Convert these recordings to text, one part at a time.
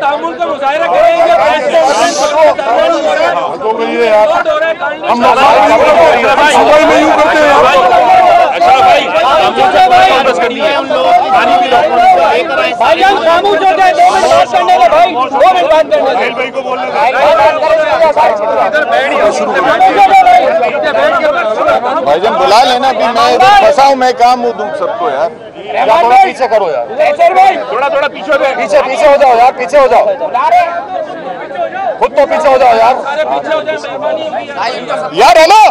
तामुल का मुजाहरा करेंगे हम में यूँ करते हैं भाईजान खामोश हो जाए दो मिनट बात करने दो भाई दो मिनट बात करने दो। भाईजान बुला लेना भी मैं इधर फंसा हूँ मैं काम दूँ सबको यार। थोड़ा पीछे करो यार। थोड़ा थोड़ा पीछे हो पीछे पीछे हो जाओ यार पीछे हो जाओ। खुद तो पीछे हो जाओ यार। पीछे हो जाए मेहरबानी। यार हेलो।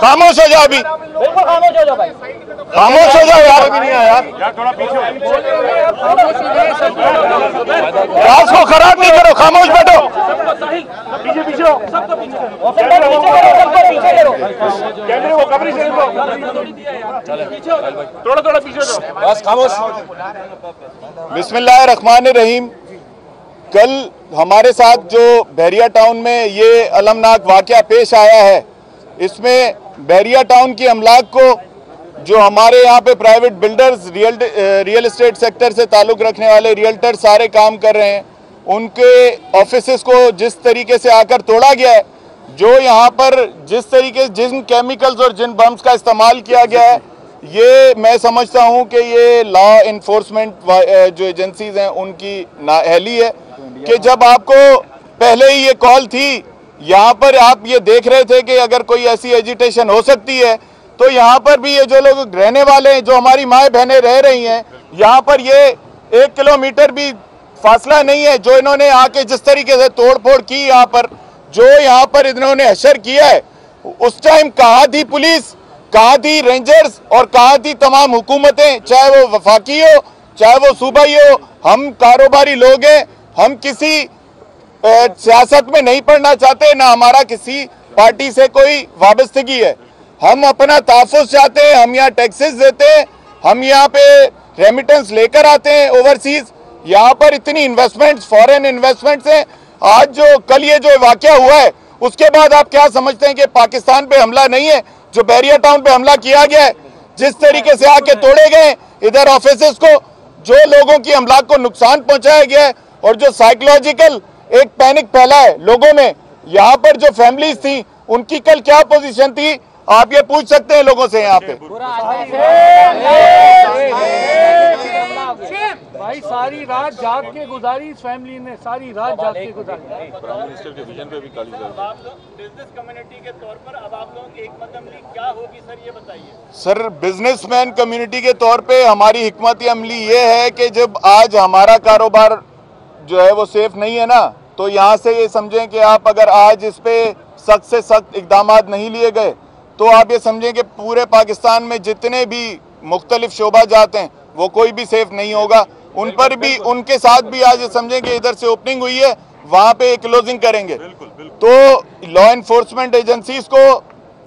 खामोश हो जाओ अभी। बिल्कुल खामोश हो जाओ भाई। खामोश हो जाओ यार। अभी नहीं यार क्लास को खराब नहीं करो खामोश बैठो। पीछे हो। कैमरे को थोड़ा थोड़ा पीछे बस खामोश। बिस्मिल्लाह रहमान रहीम कल हमारे साथ जो बहरिया टाउन में ये अलमनाक वाक़ पेश आया है इसमें बहरिया टाउन की अमलाक को जो हमारे यहाँ पे private builders real real estate sector से ताल्लुक़ रखने वाले रियल्टर सारे काम कर रहे हैं। उनके ऑफ़िस को जिस तरीके से आकर तोड़ा गया है, जो यहाँ पर जिस तरीके, जिन केमिकल्स और जिन बम्स का इस्तेमाल किया गया है, ये मैं समझता हूँ कि ये लॉ इन्फोर्समेंट जो एजेंसीज हैं, उनकी नाअहली है कि जब आपको पहले ही ये कॉल थी, यहाँ पर आप ये देख रहे थे कि अगर कोई ऐसी एजिटेशन हो सकती है तो यहाँ पर भी ये जो लोग रहने वाले हैं, जो हमारी माए बहनें रह रही हैं, यहाँ पर ये एक किलोमीटर भी फासला नहीं है जो इन्होंने आके जिस तरीके से तोड़ फोड़ की यहाँ पर, जो यहाँ पर इन्होंने हशर किया है। उस टाइम कहा थी पुलिस, कहा थी रेंजर्स और कहा थी तमाम हुकूमतें, चाहे वो वफाकी हो, चाहे वो सूबाई हो, हम कारोबारी लोग हैं, हम किसी सियासत में नहीं पढ़ना चाहते, ना हमारा किसी पार्टी से कोई वाबस्तगी है। हम अपना तहफ़ चाहते हैं, हम यहाँ टैक्सेस देते हैं, हम यहाँ पे रेमिटेंस लेकर आते हैं ओवरसीज यहाँ पर इतनी इन्वेस्टमेंट्स फॉरेन इन्वेस्टमेंट्स हैं। आज जो, कल ये जो वाक्य हुआ है, उसके बाद आप क्या समझते हैं कि पाकिस्तान पे हमला नहीं है? जो बैरिया टाउन पे हमला किया गया है, जिस तरीके से आके तोड़े गए इधर ऑफ़िस को, जो लोगों की हमला को नुकसान पहुँचाया गया है, और जो साइकोलॉजिकल एक पैनिक फैला है लोगों में। यहाँ पर जो फैमिलीज़ थी, उनकी कल क्या पोजीशन थी? आप ये पूछ सकते हैं लोगों से यहाँ पे। भाई सारी रात जाग के गुजारी इस फैमिली ने सारी रात जाग के गुजारी। बिज़नेस कम्युनिटी के तौर पर अब आप लोगों की एक अमली क्या होगी सर ये बताइए। सर बिजनेसमैन कम्युनिटी के तौर पे हमारी हिकमत अमली ये है कि जब आज हमारा कारोबार जो है वो सेफ़ नहीं है ना तो यहाँ से ये समझें कि आप अगर आज इस पे सख्त से सख्त इकदाम नहीं लिए गए तो आप ये समझें कि पूरे पाकिस्तान में जितने भी मुख्तलिफ़ शोबा जाते हैं वो कोई भी सेफ़ नहीं होगा। उन पर भी उनके साथ भी आज ये समझें कि इधर से ओपनिंग हुई है वहाँ पे क्लोजिंग करेंगे। तो लॉ इन्फोर्समेंट एजेंसीज को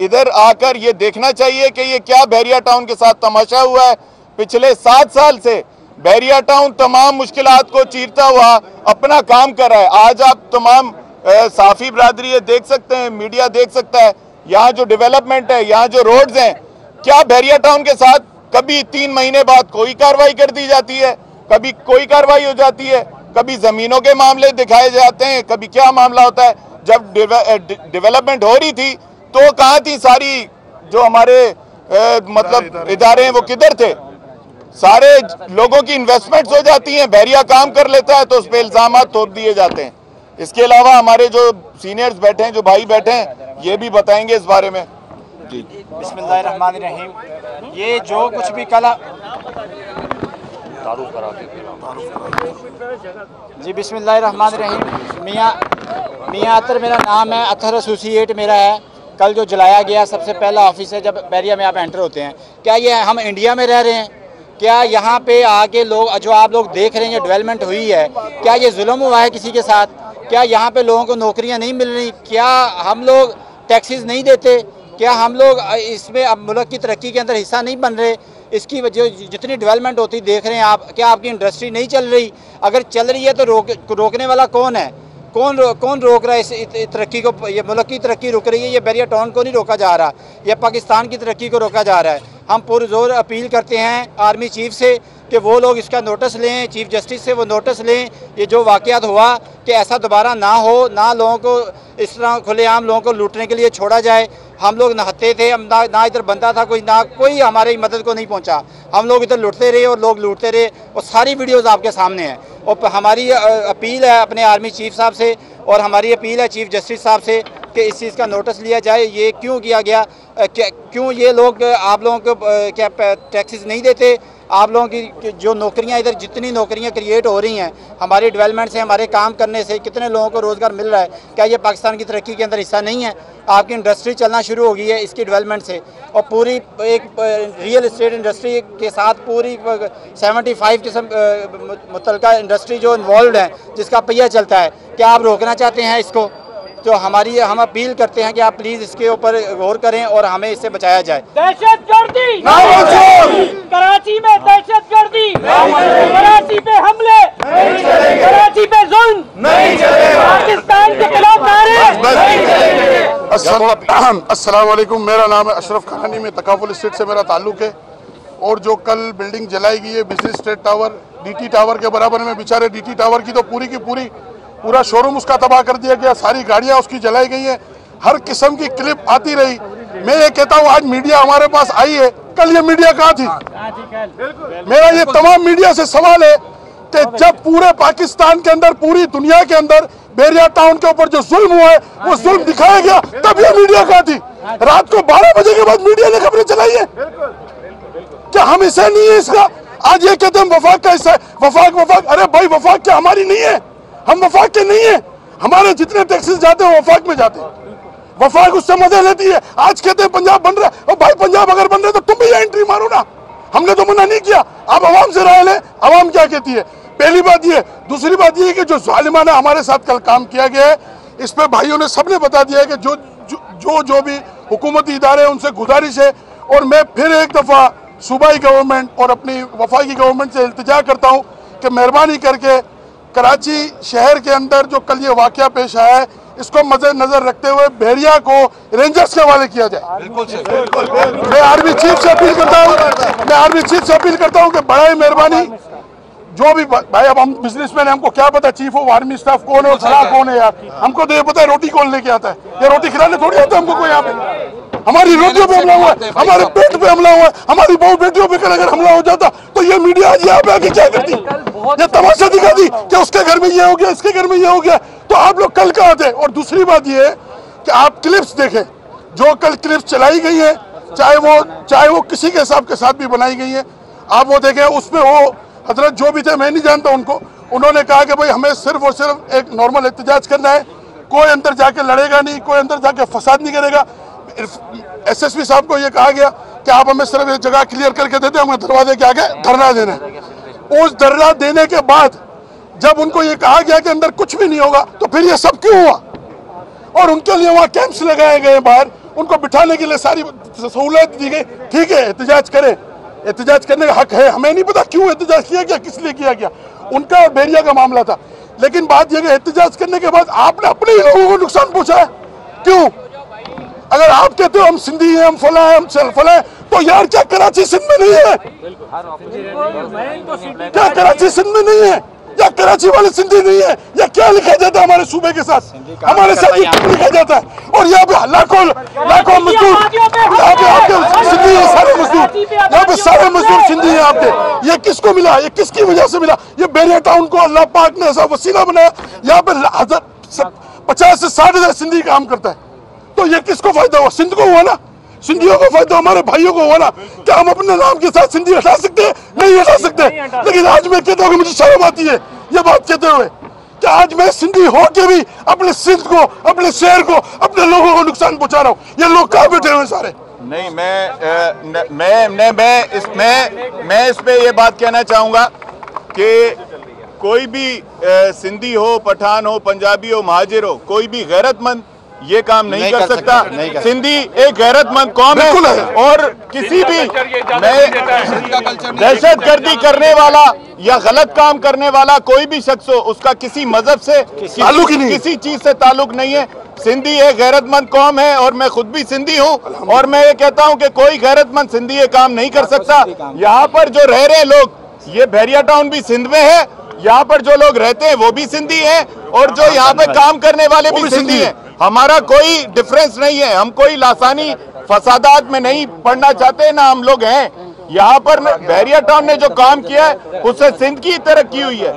इधर आकर ये देखना चाहिए कि ये क्या बैरिया टाउन के साथ तमाशा हुआ है। पिछले सात साल से बैरिया टाउन तमाम मुश्किलात को चीरता हुआ अपना काम कर रहा है। आज आप तमाम साफी बरादरी देख सकते हैं मीडिया देख सकता है। यहाँ जो डेवलपमेंट है यहाँ जो रोड्स हैं क्या बैरिया टाउन के साथ कभी तीन महीने बाद कोई कार्रवाई कर दी जाती है? कभी कोई कार्रवाई हो जाती है? कभी जमीनों के मामले दिखाए जाते हैं? कभी क्या मामला होता है? जब डेवलपमेंट हो रही थी तो कहाँ थी सारी जो हमारे अ, मतलब इदारे हैं वो किधर थे? सारे लोगों की इन्वेस्टमेंट्स हो जाती हैं बैरिया काम कर लेता है तो उस पर इल्ज़ाम थोप दिए जाते हैं। इसके अलावा हमारे जो सीनियर्स बैठे हैं जो भाई बैठे हैं ये भी बताएँगे इस बारे में। जी। बिस्मिल्लाहिर्रहमानिर्रहीम। ये जो कुछ भी कल जी बिस्मिल्लाहिर्रहमानिर्रहीम। मियाँ मियाँ अतर मेरा नाम है अतर एसोसिएट मेरा है। कल जो जलाया गया सबसे पहला ऑफ़िस है जब बैरिया में आप एंटर होते हैं। क्या ये हम इंडिया में रह रहे हैं? क्या यहाँ पे आके लोग जो आप लोग देख रहे हैं डेवलपमेंट हुई है क्या ये जुल्म हुआ है किसी के साथ? क्या यहाँ पे लोगों को नौकरियाँ नहीं मिल रही? क्या हम लोग टैक्सेस नहीं देते? क्या हम लोग इसमें अब मुल्क की तरक्की के अंदर हिस्सा नहीं बन रहे? इसकी वजह जितनी डेवलपमेंट होती देख रहे हैं आप क्या आपकी इंडस्ट्री नहीं चल रही? अगर चल रही है तो रोक रोकने वाला कौन है? कौन रो, कौन रोक रहा है इस तरक्की को? ये मुल्क की तरक्की रुक रही है ये बैरिया टाउन को नहीं रोका जा रहा। यह पाकिस्तान की तरक्की को रोका जा रहा है। हम पुरजोर अपील करते हैं आर्मी चीफ से कि वो लोग इसका नोटिस लें, चीफ जस्टिस से वो नोटिस लें, ये जो वाक़यात हुआ कि ऐसा दोबारा ना हो, ना लोगों को इस तरह खुलेआम लोगों को लूटने के लिए छोड़ा जाए। हम लोग नहाते थे, हम ना ना इधर बंदा था, कोई ना, कोई हमारी मदद को नहीं पहुँचा। हम लोग इधर लुटते रहे और लोग लूटते रहे और सारी वीडियोस आपके सामने हैं। और हमारी अपील है अपने आर्मी चीफ साहब से और हमारी अपील है चीफ जस्टिस साहब से कि इस चीज़ का नोटिस लिया जाए। ये क्यों किया गया? क्यों ये लोग आप लोगों को क्या टैक्सेस नहीं देते? आप लोगों की जो नौकरियाँ इधर जितनी नौकरियाँ क्रिएट हो रही हैं, हमारी डेवलपमेंट से, हमारे काम करने से कितने लोगों को रोज़गार मिल रहा है, क्या ये पाकिस्तान की तरक्की के अंदर हिस्सा नहीं है? आपकी इंडस्ट्री चलना शुरू हो गई है इसकी डेवलपमेंट से। और पूरी एक रियल इस्टेट इंडस्ट्री के साथ पूरी सेवेंटी फाइव किस्म मुतलका इंडस्ट्री जो इन्वॉल्व है, जिसका पहिया चलता है, क्या आप रोकना चाहते हैं इसको? तो हमारी हम अपील करते हैं कि आप प्लीज़ इसके ऊपर गौर करें और हमें इससे बचाया जाए। दहशत गर्दी! कराची में दहशत गर्दी! कराची पे हमले! कराची पे जुल्म! पाकिस्तान के खिलाफ नारे! अस्सलाम वालेकुम मेरा नाम है अशरफ खानी में तकाफुल स्टेट से मेरा ताल्लुक है। और जो कल बिल्डिंग जलाई गई है बिजली स्टेट टावर डीटी टावर के बराबर में बेचारे डीटी टावर की तो पूरी की पूरी पूरा शोरूम उसका तबाह कर दिया गया, सारी गाड़ियाँ उसकी जलाई गई हैं। हर किस्म की क्लिप आती रही। मैं ये कहता हूँ, आज मीडिया हमारे पास आई है। कल ये मीडिया कहाँ थी? मेरा ये तमाम मीडिया से सवाल है कि जब पूरे पाकिस्तान के अंदर, पूरी दुनिया के अंदर, बेरिया टाउन के ऊपर जो जुल्म हुआ है, वो जुल्म दिखाया गया, तब ये मीडिया कहाँ थी? रात को 12 बजे के बाद मीडिया ने खबरें चलाई है। क्या हम हिस्सा नहीं है इसका? आज ये कहते हैं, वफाक का हिस्सा है। वफाक वफाक, अरे भाई, वफाक क्या हमारी नहीं है? हम वफाक के नहीं है। हमारे जितने टैक्सेस जाते हैं वफाक में जाते हैं। वफाक उससे मदद लेती है। आज कहते हैं पंजाब बन रहा है। और भाई पंजाब अगर बन रहे तो तुम भी एंट्री मारो ना। हमने तो मना नहीं किया। आप आवाम से राय ले। आवाम क्या कहती है? पहली बात ये। दूसरी बात ये कि जो जालिमाना हमारे साथ कल काम किया गया है इस पे भाइयों ने सबने बता दिया है कि जो जो जो, जो भी हुकूमती इदारे हैं उनसे गुजारिश है। और मैं फिर एक दफ़ा सूबाई गवर्नमेंट और अपनी वफाकी गवर्नमेंट से इल्तजा करता हूँ कि मेहरबानी करके कराची शहर के अंदर जो कल ये वाक़ पेश आया है इसको मद्देनजर रखते हुए बहरिया को रेंजर्स के हवाले किया जाए। मैं आर्मी चीफ से अपील करता हूँ मैं आर्मी चीफ से अपील करता हूँ कि बड़ा ही मेहरबानी। जो भी भाई अब हम बिजनेसमैन हैं हमको क्या पता चीफ ऑफ़ आर्मी स्टाफ कौन है और खड़ा कौन है यार। हमको तो ये पता है रोटी कौन लेके आता है। ये रोटी खिलाने थोड़ी आता है हमको कोई यहाँ पे। हमारी रोटियों पे हमला हुआ है हमारे पेट पे हमला हुआ है हमारी बहु बेटियों पे अगर हमला हो जाता तो ये मीडिया आज यहाँ पे आके क्या करती? ये तमाशा दिखाती कि उसके घर में ये हो गया इसके घर में ये हो गया। तो आप लोग कल कहाँ थे? और दूसरी बात ये है कि आप क्लिप्स देखें जो कल क्लिप्स चलाई गई है चाहे वो चाहे वो किसी के हिसाब के साथ भी बनाई गई है आप वो देखें उसमें वो हज़रत जो भी थे मैं नहीं जानता उनको उन्होंने कहा कि भाई हमें सिर्फ़ और सिर्फ़ एक नॉर्मल एहतजाज करना है कोई अंदर जाके लड़ेगा नहीं कोई अंदर जाके फसाद नहीं करेगा एसएसपी साहब को ये कहा गया कि आप हमें सिर्फ़ एक जगह क्लियर करके देते हमें दरवाजे के आगे धरना देना उस धरना देने के बाद जब उनको ये कहा गया कि अंदर कुछ भी नहीं होगा तो फिर ये सब क्यों हुआ? और उनके लिए वहाँ कैंप्स लगाए गए बाहर। उनको बिठाने के लिए सारी सहूलियत दी गई। ठीक है एहतजाज करें। एहतजाज करने का हक है। हमें नहीं पता क्यों एहतजाज किया गया, किस लिए किया गया। उनका और बेरिया का मामला था। लेकिन बात यह एहतजाज करने के बाद आपने अपने ही लोगों को नुकसान पहुँचा है क्यों? अगर आप कहते हो हम सिंधी हैं, हम फला हैं, हम चल फला हैं तो यार क्या कराची सिंध में नहीं है? क्या कराची सिंध में नहीं है? या कराची वाले सिंधी नहीं है? या क्या लिखा जाता है हमारे सूबे के साथ? हमारे साथ लिखा जाता है? और यहाँ पे लाखों लाखों मजदूर यहाँ पे आपके सिंधी है, सारे मजदूर। यहाँ पे सारे मजदूर सिंधी है आपके। ये किसको मिला? ये किसकी वजह से मिला? ये बेरिया टाउन को अल्लाह पाक ने ऐसा वसीला बनाया। यहाँ पे हज़ार पचास से साठ हज़ार सिंधी काम करता है। तो ये किसको फ़ायदा हुआ? सिंध को हुआ ना? सिंधियों को फ़ायदा हमारे भाइयों को हुआ ना? क्या हम अपने नाम के साथ सिंधी हटा सकते हैं? नहीं हटा सकते। लेकिन आज मैं कहता हूँ कि मुझे शर्म आती है। ये बात कहते हुए कि आज मैं सिंधी हो के भी अपने सिंध को अपने शहर को अपने लोगों को नुकसान पहुँचा रहा हूँ। ये लोग कहाँ बैठे हुए सारे? नहीं मैं न, मैं मैं मैं इस मैं मैं इस पे ये बात कहना चाहूँगा कि कोई भी सिंधी हो पठान हो पंजाबी हो महाजिर हो कोई भी गैरतमंद ये काम नहीं, नहीं कर कर सकता सकता, नहीं कर सिंधी एक गैरतमंद कौम है और किसी भी मैं दहशत गर्दी करने वाला या गलत काम करने वाला कोई भी शख्स हो उसका किसी मज़हब से किसी, ताल्लुक ही नहीं। किसी चीज़ से ताल्लुक नहीं है। सिंधी एक गैरतमंद कौम है और मैं खुद भी सिंधी हूँ और मैं ये कहता हूँ कि कोई गैरतमंद सिंधी ये काम नहीं कर सकता। यहाँ पर जो रह रहे लोग ये बैरिया टाउन भी सिंध में है। यहाँ पर जो लोग रहते हैं वो भी सिंधी हैं। और जो यहाँ पे काम करने वाले भी सिंधी हैं। हमारा कोई डिफरेंस नहीं है। हम कोई लासानी फसादात में नहीं पढ़ना चाहते, ना हम लोग हैं। यहाँ पर बैरिया टाउन ने जो काम किया है, उससे सिंध की तरक्की हुई है।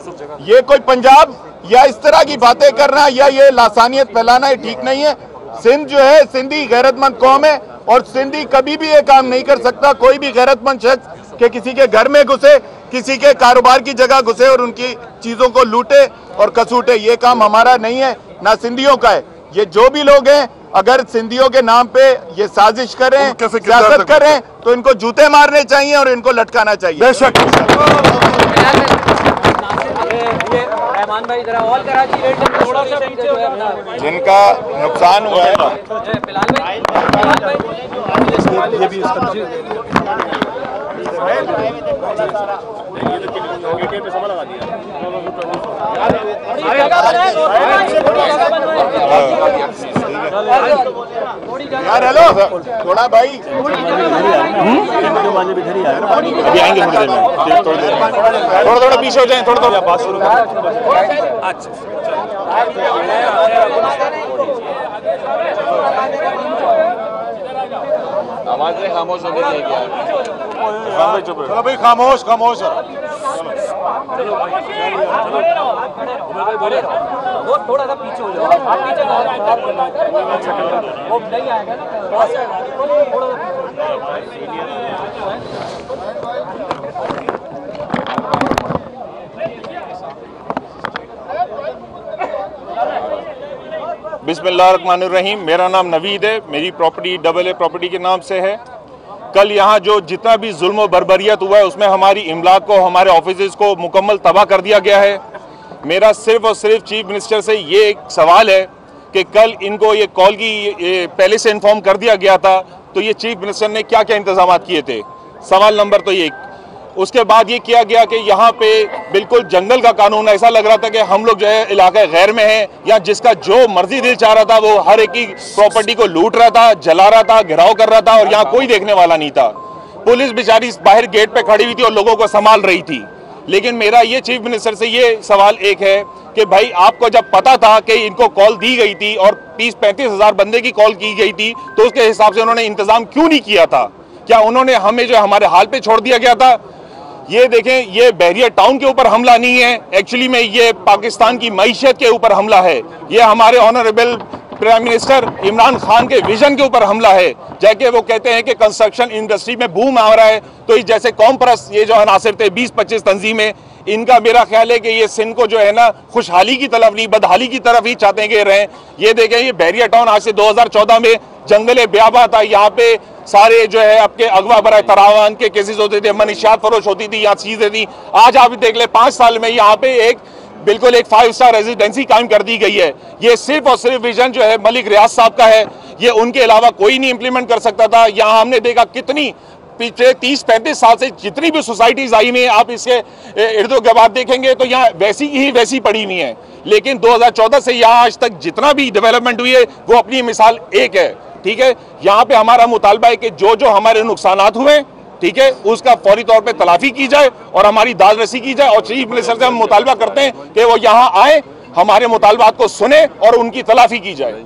ये कोई पंजाब या इस तरह की बातें करना या ये लासानियत फैलाना ये ठीक नहीं है। सिंध जो है, सिंधी गैरतमंद कौम है और सिंधी कभी भी ये काम नहीं कर सकता। कोई भी गैरतमंद शख्स के किसी के घर में घुसे, किसी के कारोबार की जगह घुसे और उनकी चीज़ों को लूटे और कसूटे, ये काम हमारा नहीं है, ना सिंधियों का है। ये जो भी लोग हैं अगर सिंधियों के नाम पे ये साजिश करें सियासत करें तो इनको जूते मारने चाहिए और इनको लटकाना चाहिए। बेशक। ये रहमान भाई जरा कराची रेट थोड़ा सा पीछे जो है। अपना जिनका नुकसान हुआ है यार हेलो थोड़ा भाई अभी आएँगे थोड़ी देर में थोड़ी थोड़ा पीछे हो जाए थोड़ा थोड़ा बात शुरू करें आवाज़ें खामोश हो गई हाँ चलो भाई, खामोश खामोश वो थोड़ा सा पीछे हो। जाओ आप पीछे वो नहीं आएगा ना मेरा नाम नवीद है, मेरी प्रॉपर्टी डबल ए प्रॉपर्टी के नाम से है। कल यहाँ जो जितना भी जुल्म बरबरीत हुआ है, उसमें हमारी इमलाक को, हमारे ऑफ़िस को मुकम्मल तबाह कर दिया गया है। मेरा सिर्फ़ और सिर्फ़ चीफ मिनिस्टर से ये एक सवाल है कि कल इनको ये कॉल की, ये पहले से इन्फॉर्म कर दिया गया था तो ये चीफ मिनिस्टर ने क्या क्या इंतज़ाम किए थे? सवाल नंबर तो ये उसके बाद ये किया गया कि यहाँ पे बिल्कुल जंगल का कानून ऐसा लग रहा था कि हम लोग जो है इलाके गैर में हैं या जिसका जो मर्ज़ी दिल चाह रहा था वो हर एक की प्रॉपर्टी को लूट रहा था, जला रहा था, घिराव कर रहा था और यहाँ कोई देखने वाला नहीं था। पुलिस बेचारी बाहर गेट पे खड़ी हुई थी और लोगों को संभाल रही थी। लेकिन मेरा ये चीफ मिनिस्टर से ये सवाल एक है कि भाई, आपको जब पता था कि इनको कॉल दी गई थी और तीस पैंतीस हज़ार बंदे की कॉल की गई थी तो उसके हिसाब से उन्होंने इंतज़ाम क्यों नहीं किया था? क्या उन्होंने हमें जो हमारे हाल पे छोड़ दिया गया था? ये देखें, ये बहरिया टाउन के ऊपर हमला नहीं है। एक्चुअली में ये पाकिस्तान की मीशत के ऊपर हमला है। ये हमारे honourable prime minister Imran Khan के विजन के ऊपर हमला है। जैसे वो कहते हैं कि कंस्ट्रक्शन इंडस्ट्री में बूम आ रहा है तो इस जैसे कौम परस ये जो अनासर थे 20-25 तंजीमें, इनका मेरा ख्याल है कि ये सिंध को जो है ना, खुशहाली की तरफ़ नहीं, बदहाली की तरफ़ ही चाहते हैं कि रहें। ये देखें, ये बहरिया टाउन आज से 2014 में जंगल ब्याबा था यहाँ पे सारे जो है आपके अगवा बरा तरावान के केसेस होते थे मनीषात फरोश होती थी, यहाँ चीज़ें थी। आज आप देख ले, पाँच साल में यहाँ पे एक, बिल्कुल एक फाइव स्टार रेजिडेंसी कायम कर दी गई है। ये सिर्फ़ और सिर्फ़ विजन जो है मलिक रियाज साहब का है। ये उनके अलावा कोई नहीं इंप्लीमेंट कर सकता था। यहाँ हमने देखा कितनी पिछले तीस, पैंतीस साल से जितनी भी सोसाइटीज आई हुई आप इसके इर्द गिर्द देखेंगे तो यहाँ वैसी ही वैसी पड़ी हुई है। लेकिन 2014 से यहाँ आज तक जितना भी डेवलपमेंट हुई है, वो अपनी मिसाल एक है। ठीक है? यहाँ पे हमारा मुतालबा है कि जो जो हमारे नुकसान हुए, ठीक है, उसका फौरी तौर पे तलाफी की जाए और हमारी दाद रसी की जाए और चीफ मिनिस्टर से हम मुतालबा करते हैं कि वो यहाँ आए, हमारे मुतालबात को सुने और उनकी तलाफी की जाए।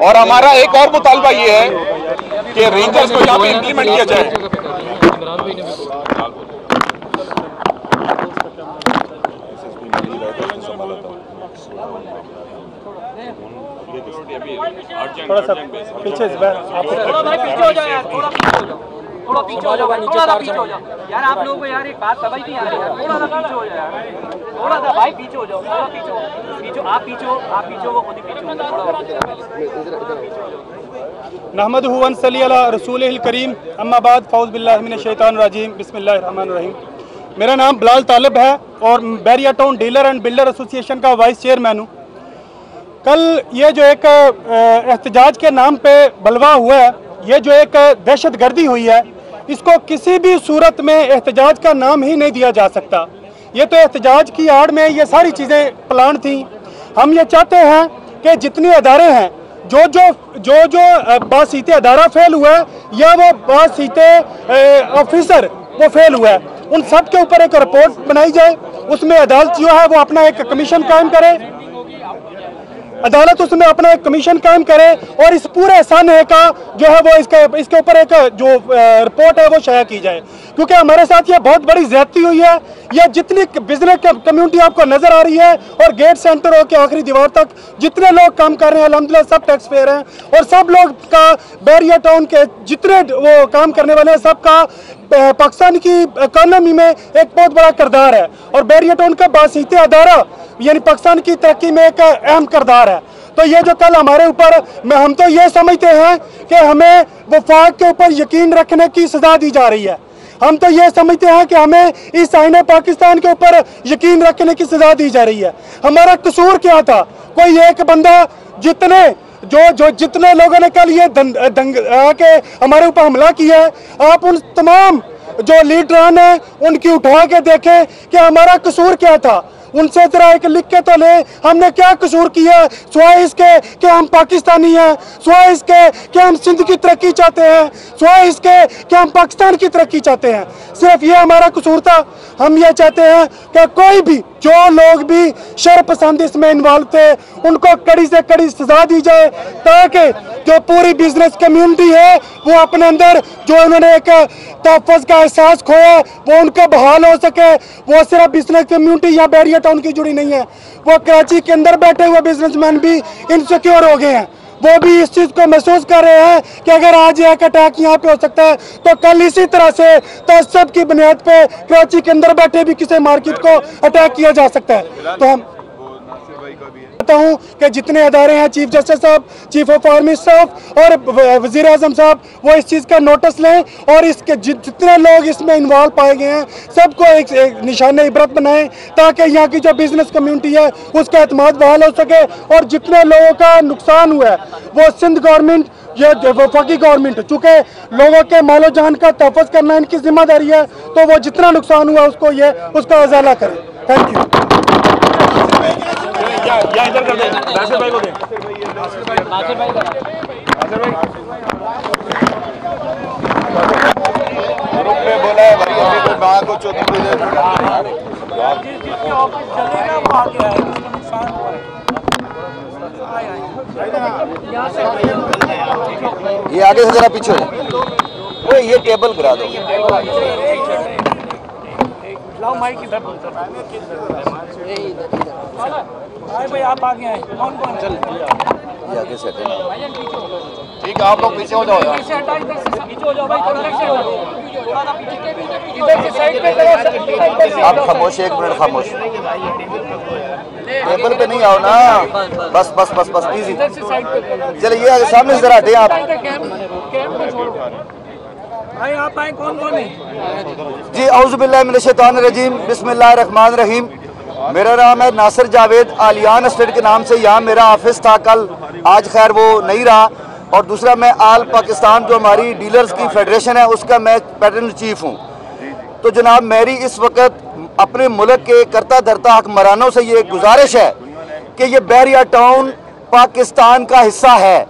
और हमारा एक और मुतालबा ये है कि रेंजर्स को यहाँ पे इम्प्लीमेंट किया जाए। थोड़ा भाई पीछे हो जाओ यार थोड़ा पीछे हो जाओ। थोड़ा पीछे हो जाओ भाई थोड़ा सा पीछे हो जाओ। यार आप लोगों को यार एक बात समझ नहीं आ रही है थोड़ा सा पीछे हो जाओ यार। थोड़ा सा भाई पीछे हो जाओ थोड़ा पीछे हो। पीछे आप पीछे हो आप पीछे हो वो खुद ही पीछे हो थोड़ा। नहमद सली रसूल करीम। अम्माबाद फ़ौज बिल्लाशैतानरजीम बसमीम मेरा नाम बिलाल तालब है और Bahria Town dealer and builder association का वाइस चेयरमैन हूँ। कल ये जो एक एहतजाज के नाम पे बलवा हुआ है, ये जो एक दहशत गर्दी हुई है, इसको किसी भी सूरत में एहतजाज का नाम ही नहीं दिया जा सकता। ये तो एहतजाज की आड़ में ये सारी चीज़ें प्लान थी। हम ये चाहते हैं कि जितने अदारे हैं जो जो जो जो बासीते अदारा फेल हुआ है, या वो बासीते ऑफिसर वो फेल हुआ है। उन सब के ऊपर एक रिपोर्ट बनाई जाए, उसमें अदालत जो है, वो अपना एक कमीशन कायम करे। अदालत उसमें अपना एक कमीशन कायम करे, और इस पूरे सान्हे का जो है वो इसके इसके ऊपर एक जो रिपोर्ट है, वो शाया की जाए। क्योंकि हमारे साथ ये बहुत बड़ी ज्यादती हुई है। ये जितनी बिज़नेस कम्युनिटी आपको नज़र आ रही है और गेट सेंटर के आखिरी दीवार तक जितने लोग काम कर रहे हैं अलहमदिल्ला सब टैक्स पेयर हैं और सब लोग का बैरिया टाउन के जितने वो काम करने वाले हैं, सबका पाकिस्तान की इकोनॉमी में एक बहुत बड़ा किरदार है। और बैरिया टाउन का बासीते अदारा, यानी पाकिस्तान की तरक्की में एक अहम किरदार है। तो ये जो कल हमारे ऊपर हम तो ये समझते हैं कि हमें वफाक के ऊपर यकीन रखने की सजा दी जा रही है। हम तो ये समझते हैं कि हमें इस आईने पाकिस्तान के ऊपर यकीन रखने की सजा दी जा रही है। हमारा कसूर क्या था? कोई एक बंदा जितने जो जो जितने लोगों ने कल ये दंग, दंग आके हमारे ऊपर हमला किया है आप उन तमाम जो लीडरान हैं उनकी उठा के देखें कि हमारा कसूर क्या था। उनसे जरा एक लिख के तो ले। हमने क्या कसूर किया? स्वाय इसके कि हम पाकिस्तानी हैं। स्वाय इसके कि हम सिंध की तरक्की चाहते हैं। स्वाय इसके कि हम पाकिस्तान की तरक्की चाहते हैं। सिर्फ़ ये हमारा कसूर था। हम ये चाहते हैं कि कोई भी जो लोग भी शर पसंद इसमें इन्वॉल्व थे, उनको कड़ी से कड़ी सजा दी जाए, ताकि जो पूरी बिज़नेस कम्युनिटी है, वो अपने अंदर जो उन्होंने एक तहफ़ का एहसास खोया, वो उनका बहाल हो सके। वो सिर्फ़ बिज़नेस कम्युनिटी या बैरिया टाउन की जुड़ी नहीं है। वो कराची के अंदर बैठे हुए बिजनेसमैन भी इनसिक्योर हो गए हैं। वो भी इस चीज़ को महसूस कर रहे हैं कि अगर आज एक अटैक यहाँ पे हो सकता है तो कल इसी तरह से तसब की बुनियाद पे कराची के अंदर बैठे भी किसी मार्केट को अटैक किया जा सकता है। तो हम चाहता हूँ कि जितने अदारे हैं चीफ जस्टिस साहब चीफ ऑफ़ आर्मी साहब और वज़ीर अजम साहब वो इस चीज़ का नोटिस लें और इसके जितने लोग इसमें इन्वॉल्व पाए गए हैं सबको एक, एक निशान इबरत बनाएँ ताकि यहाँ की जो बिज़नेस कम्यूनिटी है उसका अतमाद बहाल हो सके और जितने लोगों का नुकसान हुआ है वो सिंध गवर्नमेंट ये वफाकी गवर्नमेंट चूँकि लोगों के मालो जान का तहफ़ करना इनकी ज़िम्मेदारी है तो वो जितना नुकसान हुआ उसको ये उसका अजाला करें। थैंक यू या, इधर कर दे। नासिर भाई को दे। ग्रुप में बोला है भाई कोई माँ को चौथी बजे जिसके ऑफ़िस वो इसका नुकसान हुआ है। ये आगे से जरा पीछे। ये टेबल गिरा दो। लाओ माइक इधर। भाई भाई आप आगे आए। कौन कौन? चल ये आगे से हटे। ठीक है आप लोग पीछे हो जाओ यार। पीछे हटा इधर से पीछे हो जाओ भाई थोड़ा सा थोड़ा सा पीछे इधर से साइड पे करो आप खामोश एक मिनट खामोश। टेबल पे नहीं आओ ना। बस बस बस बस प्लीज़ इधर से साइड पे चलिए ये आगे सामने से जरा हटे आप। कैंप कैंप छोड़ो। भाई, आप आए, कौन कौन है? जी औज़बिल्लाशैतानरजीम बिस्मिल्लाहिर्रहमानिर्रहीम मेरा नाम है नासिर जावेद आलियान स्टेट के नाम से यहाँ मेरा ऑफ़िस था कल। आज खैर वो नहीं रहा। और दूसरा, मैं आल पाकिस्तान जो हमारी डीलर्स की फेडरेशन है, उसका मैं पैटर्न चीफ हूँ। तो जनाब, मेरी इस वक्त अपने मुल्क के करता धरता हकमरानों से ये गुजारिश है कि ये बहरिया टाउन पाकिस्तान का हिस्सा है।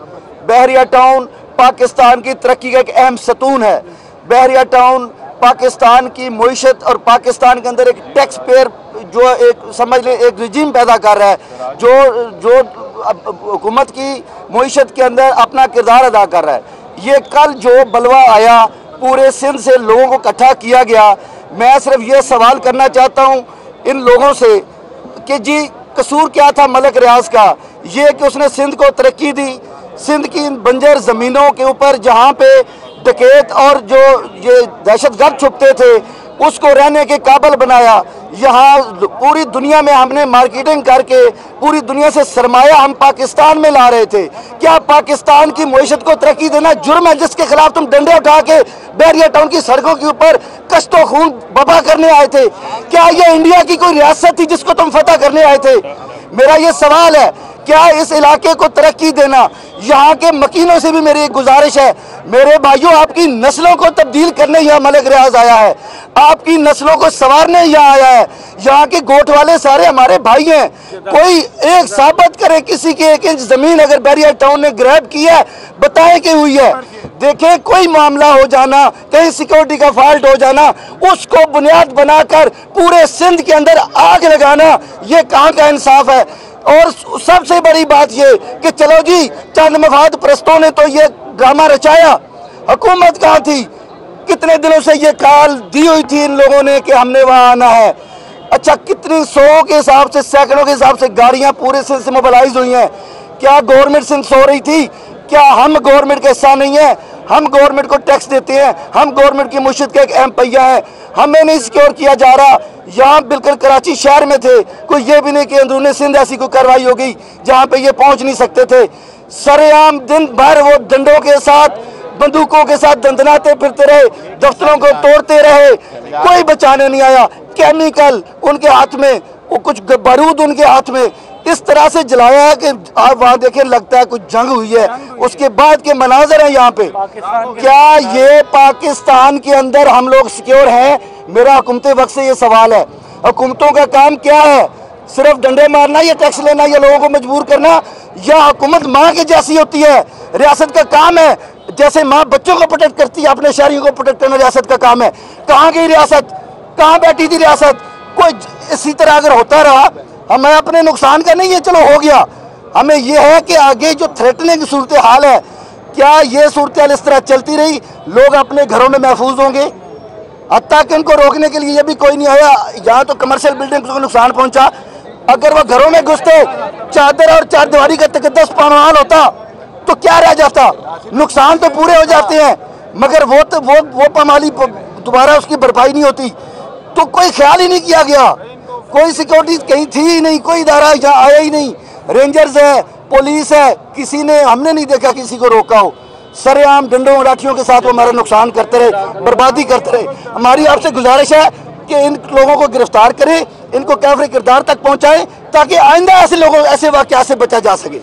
बहरिया टाउन पाकिस्तान की तरक्की का एक अहम सतून है। बहरिया टाउन पाकिस्तान की मीशत और पाकिस्तान के अंदर एक टैक्स पेयर जो एक समझ ले, एक रिजीम पैदा कर रहा है, जो जो हुकूमत की मीशत के अंदर अपना किरदार अदा कर रहा है। ये कल जो बलवा आया, पूरे सिंध से लोगों को इकट्ठा किया गया। मैं सिर्फ़ ये सवाल करना चाहता हूँ इन लोगों से कि जी कसूर क्या था मलक रियाज का? ये कि उसने सिंध को तरक्की दी सिंध की इन बंजर ज़मीनों के ऊपर जहाँ पे डकैत और जो ये दहशत गर्द छुपते थे, उसको रहने के काबल बनाया। यहाँ पूरी दुनिया में हमने मार्केटिंग करके, पूरी दुनिया से सरमाया हम पाकिस्तान में ला रहे थे। क्या पाकिस्तान की मीशत को तरक्की देना जुर्म है जिसके खिलाफ तुम डंडे उठा के बैरिया टाउन की सड़कों के ऊपर कश्तो खून बबा करने आए थे? क्या ये इंडिया की कोई रियासत थी जिसको तुम फतह करने आए थे? मेरा ये सवाल है क्या इस इलाके को तरक्की देना? यहाँ के मकीनों से भी मेरी एक गुजारिश है। मेरे भाइयों, आपकी नस्लों को तब्दील करने यहाँ मलिक रियाज आया है। आपकी नस्लों को संवारने यहाँ आया है। यहाँ के गोट वाले सारे हमारे भाई हैं। कोई एक साबित करे किसी की एक इंच ज़मीन अगर बैरियर टाउन ने ग्रैब की है, बताए कि हुई है। देखें, कोई मामला हो जाना, कहीं सिक्योरिटी का फॉल्ट हो जाना, उसको बुनियाद बनाकर पूरे सिंध के अंदर आग लगाना, ये कहाँ का इंसाफ है? और सबसे बड़ी बात ये कि चलो जी चंद मफाद प्रस्तों ने तो ये ड्रामा रचाया। हुकूमत कहाँ थी? कितने दिनों से ये काल दी हुई थी इन लोगों ने कि हमने वहाँ आना है? अच्छा कितनी सौ के हिसाब से, सैकड़ों के हिसाब से गाड़ियाँ पूरे सिंध से मोबिलाइज हुई हैं। क्या गवर्नमेंट सिंध सो रही थी? क्या हम गवर्नमेंट का हिस्सा नहीं है? हम गवर्नमेंट को टैक्स देते हैं, हम गवर्नमेंट की मुश्त के एक अहम पहिया है। हमें नहीं सिक्योर किया जा रहा। यहाँ बिल्कुल कराची शहर में थे, कोई ये भी नहीं कि अंदरूनी सिंध ऐसी कोई कार्रवाई हो गई, जहाँ पे ये पहुँच नहीं सकते थे। सरेआम दिन भर वो डंडों के साथ, बंदूकों के साथ दंदनाते फिरते रहे, दफ्तरों को तोड़ते रहे। कोई बचाने नहीं आया। केमिकल उनके हाथ में वो कुछ बारूद उनके हाथ में इस तरह से जलाया है कि आप वहाँ देखें लगता है कुछ जंग हुई है। उसके बाद के मनाजर हैं यहाँ पे। क्या ये पाकिस्तान के अंदर हम लोग सिक्योर हैं? मेरा हुकूमत वक्त से ये सवाल है। हुकूमतों का काम क्या है? सिर्फ़ डंडे मारना या टैक्स लेना या लोगों को मजबूर करना? या हुकूमत माँ के जैसी होती है? रियासत का काम है। जैसे माँ बच्चों को प्रोटेक्ट करती है अपने शहरियों को प्रोटेक्ट करना रियासत का काम है। कहाँ गई रियासत? कहाँ बैठी थी रियासत? कोई इसी तरह अगर होता रहा, हमें अपने नुकसान का नहीं है, चलो हो गया। हमें यह है कि आगे जो थ्रेटनिंग सूरत हाल है, क्या ये सूरत हाल इस तरह चलती रही? लोग अपने घरों में महफूज होंगे। हत्या कि इनको रोकने के लिए ये भी कोई नहीं आया। यहाँ तो कमर्शियल बिल्डिंग को नुकसान पहुँचा। अगर वह घरों में घुसते, चादर और चार दीवारी का तकदस पामाल होता तो क्या रह जाता? नुकसान तो पूरे हो जाते हैं। मगर वो तो वो वो पामाली दोबारा उसकी भरपाई नहीं होती। तो कोई ख्याल ही नहीं किया गया। कोई सिक्योरिटी कहीं थी ही नहीं, कोई इधारा यहाँ आया ही नहीं। रेंजर्स है पुलिस है, किसी ने, हमने नहीं देखा किसी को रोका हो। सरेआम डंडों लाठियों के साथ वो हमारा नुकसान करते रहे, बर्बादी करते रहे। हमारी आपसे गुजारिश है कि इन लोगों को गिरफ़्तार करें, इनको कैफरे किरदार तक पहुंचाएँ, ताकि आइंदा ऐसे लोगों, ऐसे वाक्य से बचा जा सके।